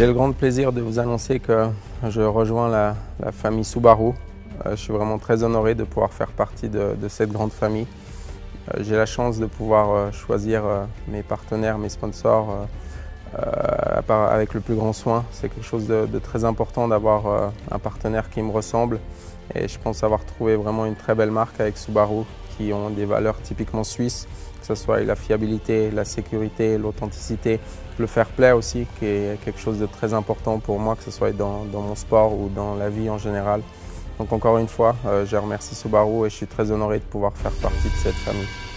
J'ai le grand plaisir de vous annoncer que je rejoins la, famille Subaru. Euh, je suis vraiment très honoré de pouvoir faire partie de, cette grande famille. Euh, j'ai la chance de pouvoir euh, choisir mes partenaires, mes sponsors avec le plus grand soin. C'est quelque chose de, de très important d'avoir un partenaire qui me ressemble et je pense avoir trouvé vraiment une très belle marque avec Subaru ont des valeurs typiquement suisses, que ce soit la fiabilité, la sécurité, l'authenticité, le fair play aussi, qui est quelque chose de très important pour moi, que ce soit dans, mon sport ou dans la vie en général. Donc encore une fois, euh, je remercie Subaru et je suis très honoré de pouvoir faire partie de cette famille.